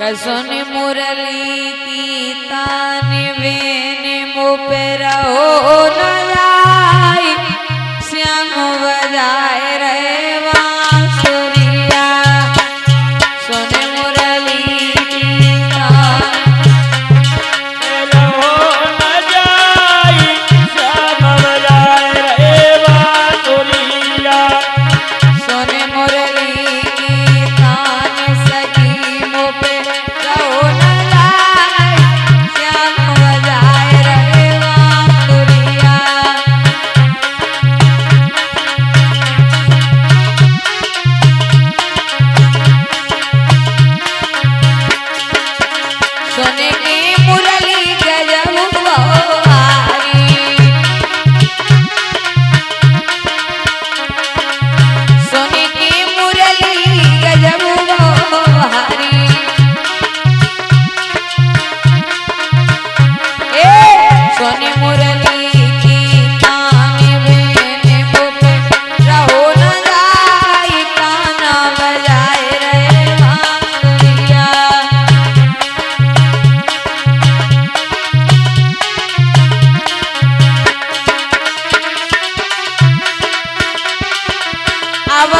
कसुन मुरली की तान वेन हो नजाई श्याम बजाय रे वासु सोने मुरली की कानी बेने बुक रहो न जाई काना बजाए रे भांगड़िया अब